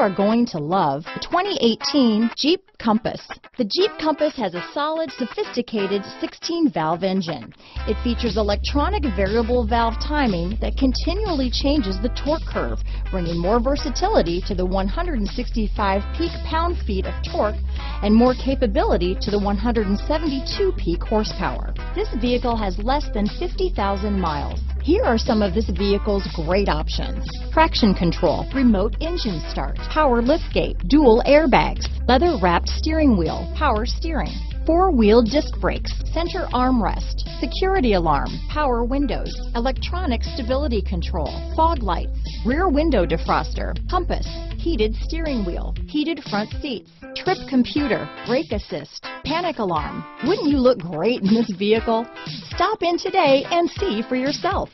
are going to love the 2018 Jeep Compass. The Jeep Compass has a solid, sophisticated 16-valve engine. It features electronic variable valve timing that continually changes the torque curve, bringing more versatility to the 165 peak pound-feet of torque and more capability to the 172 peak horsepower. This vehicle has less than 50,000 miles. Here are some of this vehicle's great options. Traction control, remote engine start, power liftgate, dual airbags, leather wrapped steering wheel, power steering, four-wheel disc brakes, center armrest, security alarm, power windows, electronic stability control, fog lights, rear window defroster, compass, heated steering wheel, heated front seats, trip computer, brake assist, panic alarm. Wouldn't you look great in this vehicle? Stop in today and see for yourself.